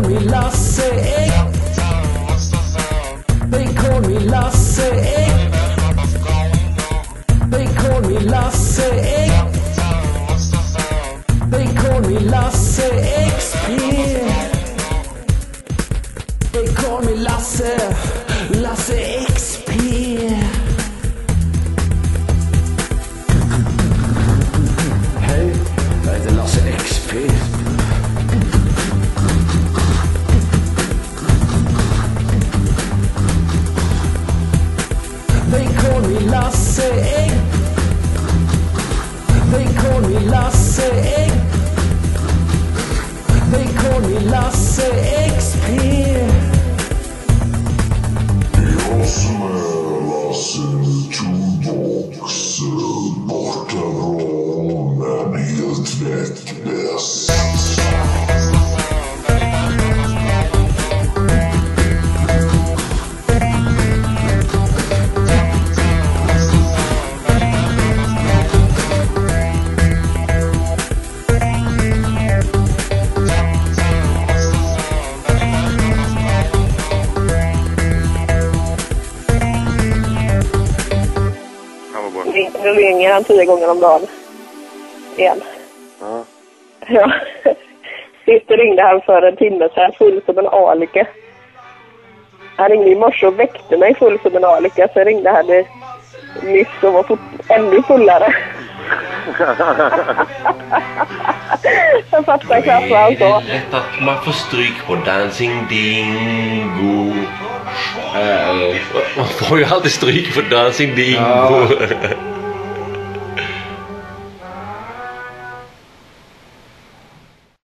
Lasse eh? They call me Lasse Ek. They call me Lasse Ek. They call me Lasse XP. They call me Lasse, Lasse XP. lasse la se Vem con la se Vem eh. con la Bra. Nu ringer han tio gånger om dagen. Igen. Ja. Ja. Sist ringde han för en timme sedan full som en alike. Han ringde i morse och väckte mig full som en alike. Sen ringde han nyss och var fort, ännu fullare. Jag fattar knappt vad han sa. Rätt att man får stryk på Dancing Dingo. Uh, uh, altijd jou de dansing die voor...